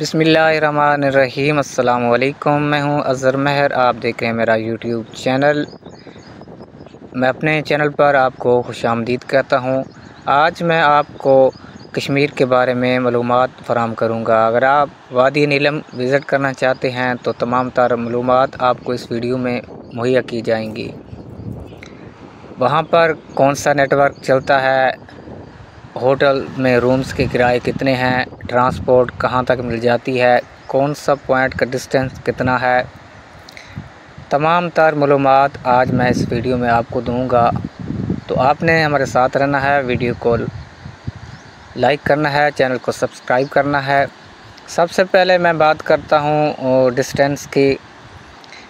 بسم اللہ الرحمن الرحیم۔ السلام علیکم۔ میں ہوں اظہر مہر۔ آپ دیکھ رہے ہیں میرا یوٹیوب چینل۔ میں اپنے چینل پر آپ کو خوش آمدید کہتا ہوں۔ آج میں آپ کو کشمیر کے بارے میں معلومات فراہم کروں گا۔ اگر آپ وادی نیلم وزٹ کرنا چاہتے ہیں تو تمام تر معلومات آپ کو اس ویڈیو میں مہیا کی جائیں گی۔ وہاں پر کون سا نیٹ ورک چلتا ہے؟ ہوٹل میں رومز کے کرائے کتنے ہیں؟ ٹرانسپورٹ کہاں تک مل جاتی ہے؟ کون سا پوائنٹ کا ڈسٹینس کتنا ہے؟ تمام تر معلومات آج میں اس ویڈیو میں آپ کو دوں گا۔ تو آپ نے ہمارے ساتھ رہنا ہے۔ ویڈیو کو لائک کرنا ہے۔ چینل کو سبسکرائب کرنا ہے۔ سب سے پہلے میں بات کرتا ہوں ڈسٹینس کی۔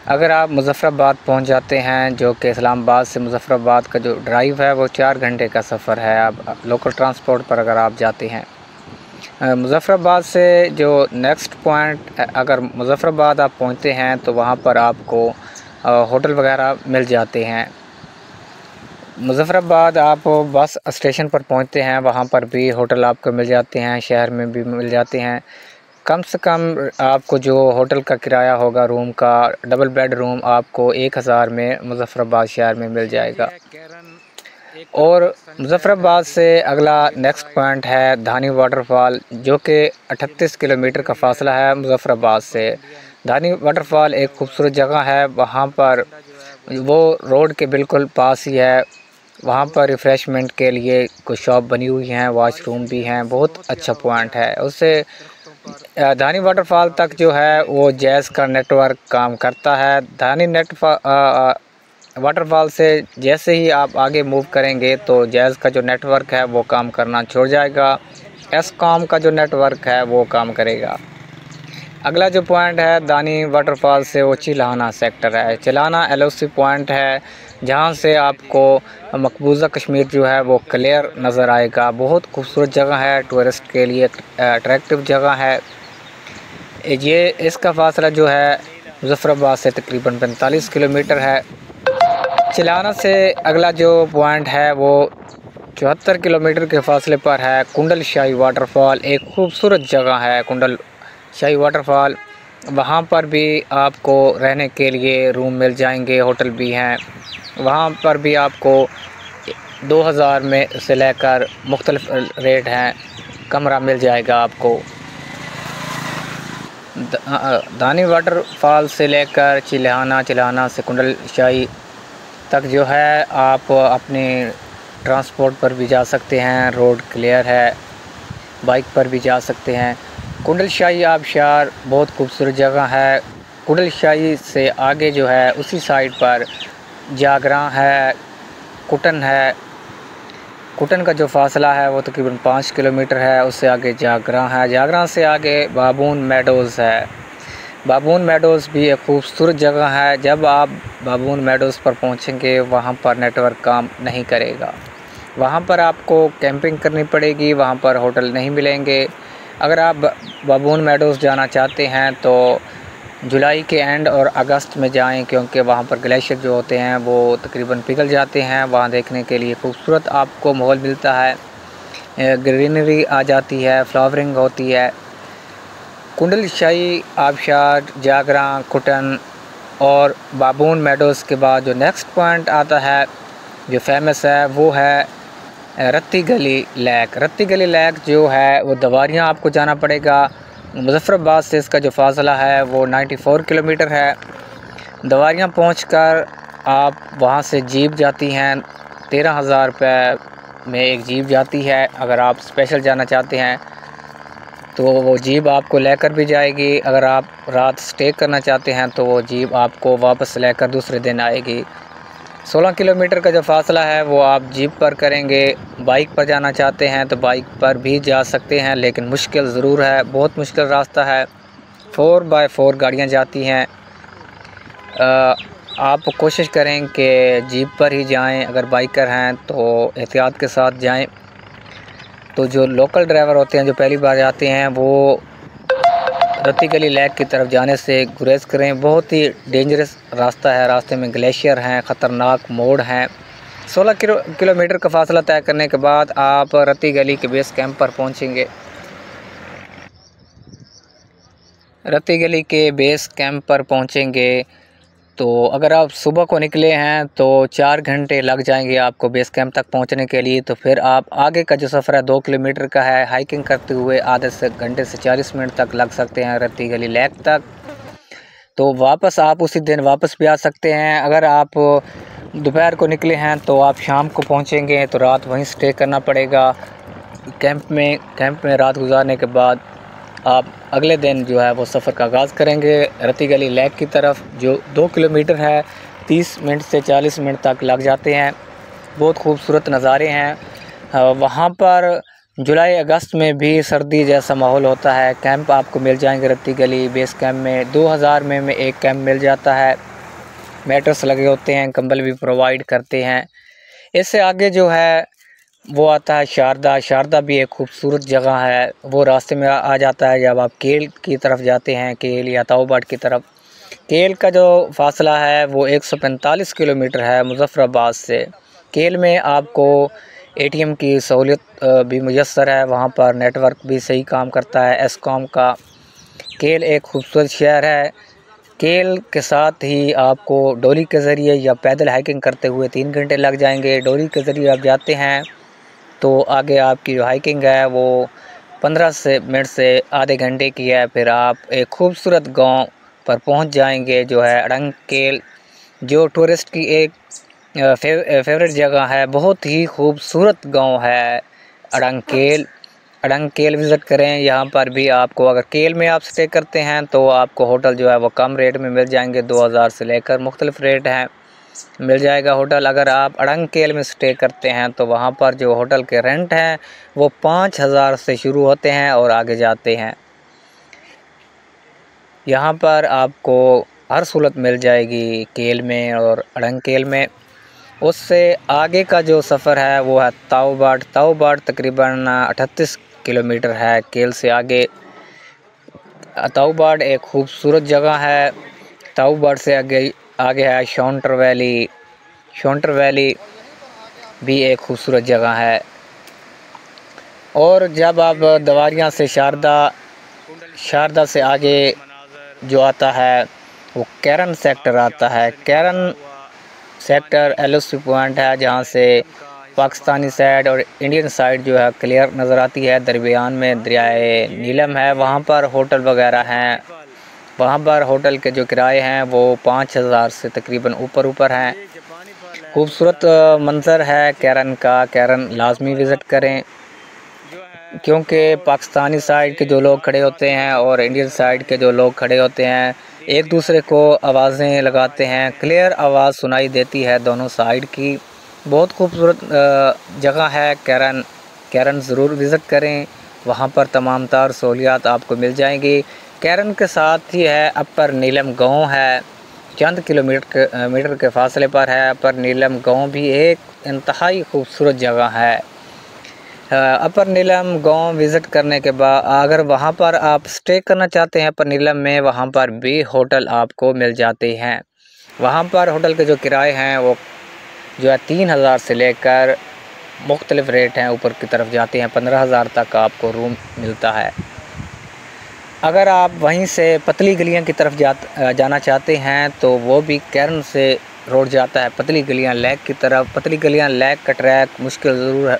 اگر آپ مظفر آباد پہنچ جاتے ہیں، جو کہ اسلام آباد سے مظفر آباد کا جو ڈرائیو ہے، وہ چار گھنٹے کا سفر ہے۔ آپ لوکل ٹرانسپورٹ پر اگر آپ جاتے ہیں۔ مظفر آباد سے جو نیکسٹ پوائنٹ اگر مظفر آباد آپ پہنچتے ہیں، تو وہاں پر آپ کو ہوٹل وغیرہ مل جاتے ہیں۔ مظفر آباد آپ بس اسٹیشن پر پہنچتے ہیں، وہاں پر بھی ہوٹل آپ کو مل جاتے ہیں، شہر میں بھی مل جاتے ہیں۔ کم سے کم آپ کو جو ہوٹل کا کرایہ ہوگا، روم کا، ڈبل بیڈ روم، آپ کو ایک ہزار میں مظفر آباد شہر میں مل جائے گا۔ اور مظفر آباد سے اگلا نیکسٹ پوائنٹ ہے دھانی واٹر فال جو کہ اٹھتیس کلومیٹر کا فاصلہ ہے مظفر آباد سے۔ دھانی واٹر فال ایک خوبصورت جگہ ہے، وہاں پر وہ روڈ کے بالکل پاس ہی ہے۔ وہاں پر ریفریشمنٹ کے لیے کچھ شاپ بنی ہوئی ہیں واش روم بھی ہیں، بہت اچھا پوائنٹ ہے۔ اس سے دھانی واٹر فال تک جو ہے وہ جیز کا نیٹ ورک کام کرتا ہے۔ دھانی نیٹ واٹر فال سے جیسے ہی آپ آگے موو کریں گے تو جیز کا جو نیٹ ورک ہے وہ کام کرنا چھوڑ جائے گا۔ ایس کام کا جو نیٹ ورک ہے وہ کام کرے گا۔ اگلا جو پوائنٹ ہے دانی واٹر فال سے وہ چلانا سیکٹر ہے۔ چلانا ایل او سی پوائنٹ ہے۔ جہاں سے آپ کو مقبوضہ کشمیر جو ہے وہ کلیئر نظر آئے گا۔ بہت خوبصورت جگہ ہے، ٹورسٹ کے لیے اٹریکٹیو جگہ ہے۔ یہ اس کا فاصلہ جو ہے مظفر آباد سے تقریباً پینتالیس کلومیٹر ہے۔ چلانا سے اگلا جو پوائنٹ ہے وہ چوہتر کلومیٹر کے فاصلے پر ہے۔ کنڈل شاہی واٹر فال، ایک خوبصورت جگہ ہے۔ کنڈل شاہی واٹر فال وہاں پر بھی آپ کو رہنے کے لیے روم مل جائیں گے، ہوٹل بھی ہیں۔ وہاں پر بھی آپ کو دو ہزار میں سے لے کر مختلف ریٹ ہیں، کمرہ مل جائے گا آپ کو۔ دانی واٹر فال سے لے کر چلہانہ چلانا سے کنڈل شاہی تک جو ہے، آپ اپنے ٹرانسپورٹ پر بھی جا سکتے ہیں۔ روڈ کلیئر ہے، بائک پر بھی جا سکتے ہیں۔ کنڈل شاہی آبشار بہت خوبصورت جگہ ہے۔ کنڈل شاہی سے آگے جو ہے، اسی سائڈ پر جاگراں ہے، کٹن ہے۔ کٹن کا جو فاصلہ ہے، وہ تقریباً پانچ کلومیٹر ہے۔ اس سے آگے جاگراں ہے۔ جاگراں سے آگے بابون میڈوز ہے۔ بابون میڈوز بھی ایک خوبصورت جگہ ہے۔ جب آپ بابون میڈوز پر پہنچیں گے، وہاں پر نیٹ ورک کام نہیں کرے گا۔ وہاں پر آپ کو کیمپنگ کرنی پڑے گی۔ وہاں پر ہوٹل نہیں ملیں گے۔ اگر آپ بابون میڈوز جانا چاہتے ہیں تو جولائی کے اینڈ اور اگست میں جائیں، کیونکہ وہاں پر گلیشیر جو ہوتے ہیں وہ تقریباً پگھل جاتے ہیں۔ وہاں دیکھنے کے لیے خوبصورت آپ کو ماحول ملتا ہے۔ گرینری آ جاتی ہے، فلاورنگ ہوتی ہے۔ کنڈل شاہی، آبشار جاگراں کٹن اور بابون میڈوز کے بعد جو نیکسٹ پوائنٹ آتا ہے، جو فیمس ہے، وہ ہے رتی گلی لیک. رتی گلی لیک جو ہے، وہ دواریاں آپ کو جانا پڑے گا. مظفر آباد سے اس کا جو فاصلہ ہے، وہ نائنٹی فور کلومیٹر ہے. دواریاں پہنچ کر آپ وہاں سے جیپ جاتی ہیں. تیرہ ہزار روپے میں ایک جیپ جاتی ہے، اگر آپ اسپیشل جانا چاہتے ہیں تو وہ جیپ آپ کو لے کر بھی جائے گی. اگر آپ رات سٹے کرنا چاہتے ہیں تو وہ جیپ آپ کو واپس لے کر دوسرے دن آئے گی. سولہ کلومیٹر کا جو فاصلہ ہے وہ آپ جیپ پر کریں گے، بائک پر جانا چاہتے ہیں تو بائک پر بھی جا سکتے ہیں، لیکن مشکل ضرور ہے، بہت مشکل راستہ ہے۔ فور بائی فور گاڑیاں جاتی ہیں۔ آپ کوشش کریں کہ جیپ پر ہی جائیں۔ اگر بائکر ہیں تو احتیاط کے ساتھ جائیں۔ تو جو لوکل ڈرائیور ہوتے ہیں، جو پہلی بار جاتے ہیں، وہ رتی گلی لیک کی طرف جانے سے گریز کریں۔ بہت ہی ڈینجرس راستہ ہے۔ راستے میں گلیشیئر ہیں، خطرناک موڑ ہیں۔ سولہ کلو میٹر کا فاصلہ طے کرنے کے بعد آپ رتی گلی کے بیس کیمپ پر پہنچیں گے۔ رتی گلی کے بیس کیمپ پر پہنچیں گے۔ تو اگر آپ صبح کو نکلے ہیں تو چار گھنٹے لگ جائیں گے آپ کو بیس کیمپ تک پہنچنے کے لیے، تو پھر آپ آگے کا جو سفر ہے، دو کلومیٹر کا ہے، ہائیکنگ کرتے ہوئے آدھے سے گھنٹے سے چالیس منٹ تک لگ سکتے ہیں رتی گلی لیک تک۔ تو واپس آپ اسی دن واپس بھی آ سکتے ہیں۔ اگر آپ دوپہر کو نکلے ہیں تو آپ شام کو پہنچیں گے، تو رات وہیں سٹے کرنا پڑے گا۔ کیمپ میں کیمپ میں رات گزارنے کے بعد آپ اگلے دن جو ہے وہ سفر کا آغاز کریں گے۔ رتی گلی لیک کی طرف جو دو کلومیٹر ہے، تیس منٹ سے چالیس منٹ تک لگ جاتے ہیں۔ بہت خوبصورت نظارے ہیں۔ وہاں پر جولائی اگست میں بھی سردی جیسا ماحول ہوتا ہے۔ کیمپ آپ کو مل جائیں گے رتی گلی بیس کیمپ میں۔ دو ہزار میں میں ایک کیمپ مل جاتا ہے۔ میٹرس لگے ہوتے ہیں، کمبل بھی پرووائڈ کرتے ہیں۔ اس سے آگے جو ہے وہ آتا ہے شاردہ شاردہ بھی ایک خوبصورت جگہ ہے۔ وہ راستے میں آ جاتا ہے جب آپ کیل کی طرف جاتے ہیں، کیل یا تاؤ باٹ کی طرف۔ کیل کا جو فاصلہ ہے، وہ ایک سو پینتالیس کلومیٹر ہے مظفر آباد سے۔ کیل میں آپ کو اے ٹی ایم کی سہولیت بھی میسر ہے۔ وہاں پر نیٹ ورک بھی صحیح کام کرتا ہے، ایس کام کا۔ کیل ایک خوبصورت شہر ہے۔ کیل کے ساتھ ہی آپ کو ڈولی کے ذریعے یا پیدل ہائیکنگ کرتے ہوئے تین گھنٹے لگ جائیں گے۔ ڈولی کے ذریعے آپ جاتے ہیں۔ تو آگے آپ کی جو ہائیکنگ ہے وہ پندرہ سے منٹ سے آدھے گھنٹے کی ہے۔ پھر آپ ایک خوبصورت گاؤں پر پہنچ جائیں گے جو ہے اڑنگ کیل جو ٹورسٹ کی ایک فیوریٹ جگہ ہے۔ بہت ہی خوبصورت گاؤں ہے اڑنگ کیل اڑنگ کیل وزٹ کریں۔ یہاں پر بھی آپ کو اگر کیل میں آپ سٹے کرتے ہیں تو آپ کو ہوٹل جو ہے وہ کم ریٹ میں مل جائیں گے۔ دو ہزار سے لے کر مختلف ریٹ ہیں۔ مل جائے گا ہوٹل۔ اگر آپ اڑنگ کیل میں سٹے کرتے ہیں تو وہاں پر جو ہوٹل کے رینٹ ہیں وہ پانچ ہزار سے شروع ہوتے ہیں اور آگے جاتے ہیں۔ یہاں پر آپ کو ہر سہولت مل جائے گی کیل میں اور اڑنگ کیل میں۔ اس سے آگے کا جو سفر ہے وہ ہے تاؤ باٹ تاؤ باٹ تقریباً اٹھتیس کلومیٹر ہے کیل سے آگے۔ تاؤ باٹ ایک خوبصورت جگہ ہے۔ تاؤ باٹ سے آگے آگے ہے شونٹر ویلی۔ شونٹر ویلی بھی ایک خوبصورت جگہ ہے۔ اور جب آپ دواریاں سے شاردہ شاردہ سے آگے جو آتا ہے، وہ کیرن سیکٹر آتا ہے۔ Keran sector L O C point ہے، جہاں سے پاکستانی سائڈ اور انڈین سائڈ جو ہے، کلیئر نظر آتی ہے۔ درمیان میں دریائے نیلم ہے، وہاں پر ہوٹل وغیرہ ہیں۔ وہاں پر ہوٹل کے جو کرائے ہیں وہ پانچ ہزار سے تقریباً اوپر اوپر ہیں۔ خوبصورت منظر ہے، کیرن کا، کیرن لازمی وزٹ کریں۔ کیونکہ پاکستانی سائڈ کے جو لوگ کھڑے ہوتے ہیں اور انڈین سائڈ کے جو لوگ کھڑے ہوتے ہیں، ایک دوسرے کو آوازیں لگاتے ہیں، کلیئر آواز سنائی دیتی ہے دونوں سائڈ کی۔ بہت خوبصورت جگہ ہے، کیرن کیرن ضرور وزٹ کریں۔ وہاں پر تمام تر سہولیات آپ کو مل جائیں گی۔ کیرن کے ساتھ ہی ہے، اپر نیلم گاؤں ہے۔ چند کلو میٹر میٹر کے فاصلے پر ہے۔ اپر نیلم گاؤں بھی ایک انتہائی خوبصورت جگہ ہے۔ اپر نیلم گاؤں وزٹ کرنے کے بعد اگر وہاں پر آپ سٹے کرنا چاہتے ہیں، اپر نیلم میں وہاں پر بھی ہوٹل آپ کو مل جاتے ہیں۔ وہاں پر ہوٹل کے جو کرائے ہیں، وہ جو ہے تین ہزار سے لے کر مختلف ریٹ ہیں۔ اوپر کی طرف جاتے ہیں، پندرہ ہزار تک آپ کو روم ملتا ہے۔ اگر آپ وہیں سے پتلی گلیاں کی طرف جانا چاہتے ہیں تو وہ بھی کیرن سے روڈ جاتا ہے، پتلی گلیاں لیک کی طرف، پتلی گلیاں لیک کا ٹریک مشکل ضرور ہے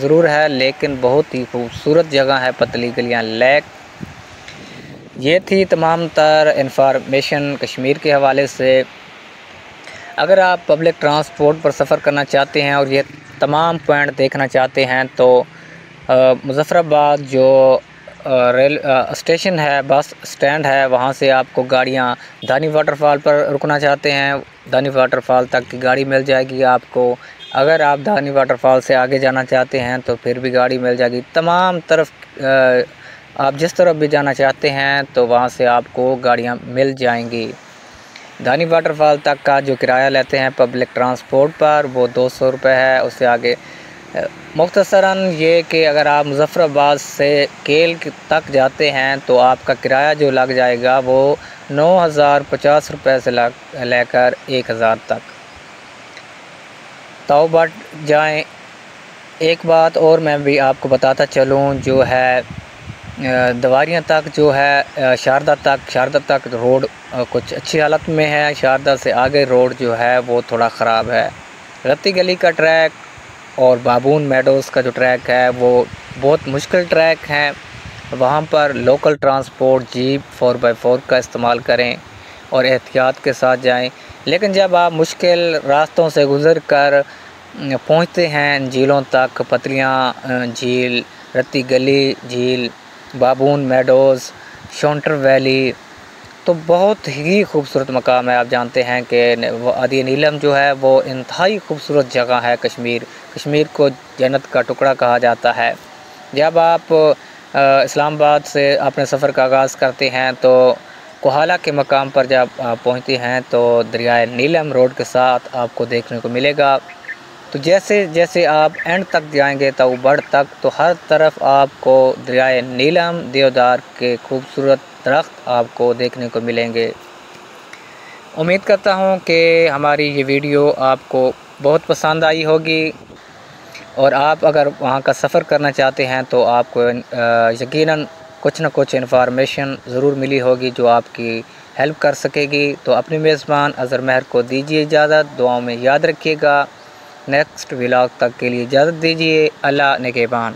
ضرور ہے، لیکن بہت ہی خوبصورت جگہ ہے پتلی گلیاں لیک۔ یہ تھی تمام تر انفارمیشن کشمیر کے حوالے سے۔ اگر آپ پبلک ٹرانسپورٹ پر سفر کرنا چاہتے ہیں اور یہ تمام پوائنٹ دیکھنا چاہتے ہیں تو مظفر آباد جو ریل اسٹیشن ہے، بس اسٹینڈ ہے، وہاں سے آپ کو گاڑیاں دانی واٹر فال پر رکنا چاہتے ہیں دانی واٹر فال تک کی گاڑی مل جائے گی آپ کو۔ اگر آپ دانی واٹر فال سے آگے جانا چاہتے ہیں تو پھر بھی گاڑی مل جائے گی۔ تمام طرف آپ جس طرف بھی جانا چاہتے ہیں تو وہاں سے آپ کو گاڑیاں مل جائیں گی۔ دانی واٹر فال تک کا جو کرایہ لیتے ہیں پبلک ٹرانسپورٹ پر، وہ دو سو روپے ہے، اس سے آگے مختصراً یہ کہ اگر آپ مظفر آباد سے کیل تک جاتے ہیں تو آپ کا کرایہ جو لگ جائے گا وہ نو ہزار پچاس روپے سے لے کر ایک ہزار تک۔ تو بٹ جائیں، ایک بات اور میں بھی آپ کو بتاتا چلوں، جو ہے دواریاں تک جو ہے شاردہ تک شاردہ تک روڈ کچھ اچھی حالت میں ہے۔ شاردہ سے آگے روڈ جو ہے وہ تھوڑا خراب ہے۔ رتی گلی کا ٹریک اور بابون میڈوز کا جو ٹریک ہے وہ بہت مشکل ٹریک ہیں وہاں پر local transport jeep four by four کا استعمال کریں اور احتیاط کے ساتھ جائیں۔ لیکن جب آپ مشکل راستوں سے گزر کر پہنچتے ہیں، جھیلوں تک پتلیاں، جھیل، رتی گلی، جھیل، بابون میڈوز، شونٹر ویلی، تو بہت ہی خوبصورت مقام ہے۔ آپ جانتے ہیں کہ آدی نیلم جو ہے وہ انتہائی خوبصورت جگہ ہے کشمیر۔ کشمیر کو جنت کا ٹکڑا کہا جاتا ہے۔ جب آپ اسلام آباد سے اپنے سفر کا آغاز کرتے ہیں تو کوہالہ کے مقام پر جب آپ پہنچتے ہیں تو دریائے نیلم روڈ کے ساتھ آپ کو دیکھنے کو ملے گا۔ تو جیسے جیسے آپ اینڈ تک جائیں گے تو بڑھ تک، تو ہر طرف آپ کو دریائے نیلم دیودار کے خوبصورت درخت آپ کو دیکھنے کو ملیں گے۔ امید کرتا ہوں کہ ہماری یہ ویڈیو آپ کو بہت پسند آئی ہوگی۔ اور آپ اگر وہاں کا سفر کرنا چاہتے ہیں تو آپ کو یقیناً کچھ نہ کچھ انفارمیشن ضرور ملی ہوگی جو آپ کی ہیلپ کر سکے گی۔ تو اپنی میزبان اظہر مہر کو دیجیے اجازت، دعاؤں میں یاد رکھیے گا۔ نیکسٹ ولاگ تک کے لیے اجازت دیجیے۔ اللہ نگہبان۔